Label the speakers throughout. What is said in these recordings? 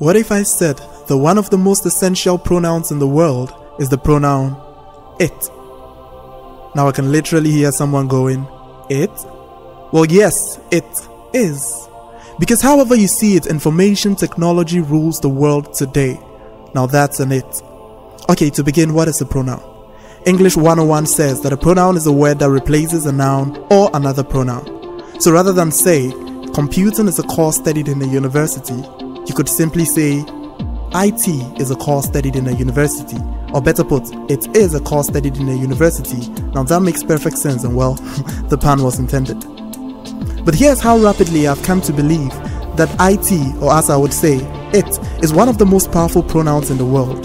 Speaker 1: What if I said that one of the most essential pronouns in the world is the pronoun it? Now I can literally hear someone going, It? Well, yes, it is. Because however you see it, information technology rules the world today. Now that's an it. Okay, to begin, what is a pronoun? English 101 says that a pronoun is a word that replaces a noun or another pronoun. So rather than say, computing is a course studied in a university, you could simply say, IT is a course studied in a university. Or better put, it is a course studied in a university. Now that makes perfect sense and well, the pun was intended. But here's how rapidly I've come to believe that IT, or as I would say, it, is one of the most powerful pronouns in the world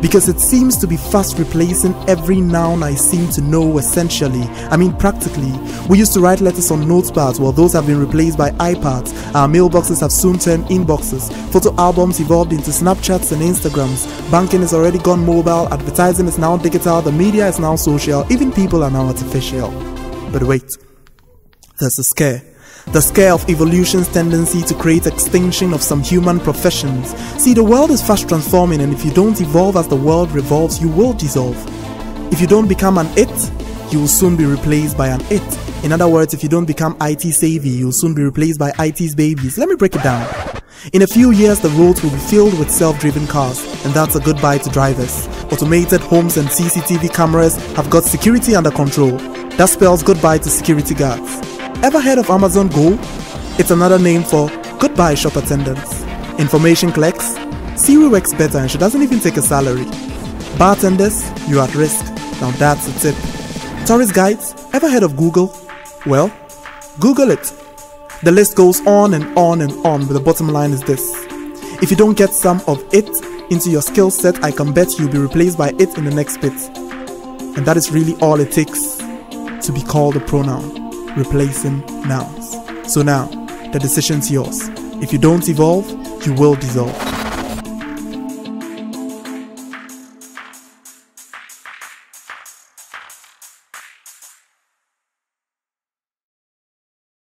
Speaker 1: because it seems to be fast replacing every noun I seem to know essentially. I mean, practically. We used to write letters on notepads, well, those have been replaced by iPads. Our mailboxes have soon turned inboxes. Photo albums evolved into Snapchats and Instagrams. Banking has already gone mobile. Advertising is now digital. The media is now social. Even people are now artificial. But wait, there's a scare the scare of evolution's tendency to create extinction of some human professions. See, the world is fast transforming, and if you don't evolve as the world revolves, you will dissolve. If you don't become an it, you will soon be replaced by an it. In other words, if you don't become IT savvy, you'll soon be replaced by IT's babies. Let me break it down. In a few years, the roads will be filled with self-driven cars, and that's a goodbye to drivers. Automated homes and CCTV cameras have got security under control. That spells goodbye to security guards. Ever heard of Amazon Go? It's another name for goodbye shop attendants. Information clerks? Siri works better and she doesn't even take a salary. Bartenders? You're at risk. Now that's a tip. Tourist guides? Ever heard of Google? Well, Google it. The list goes on and on and on, but the bottom line is this. If you don't get some of it into your skill set, I can bet you'll be replaced by it in the next bit. And that is really all it takes to be called a pronoun replacing nouns. So now, the decision's yours. If you don't evolve, you will dissolve.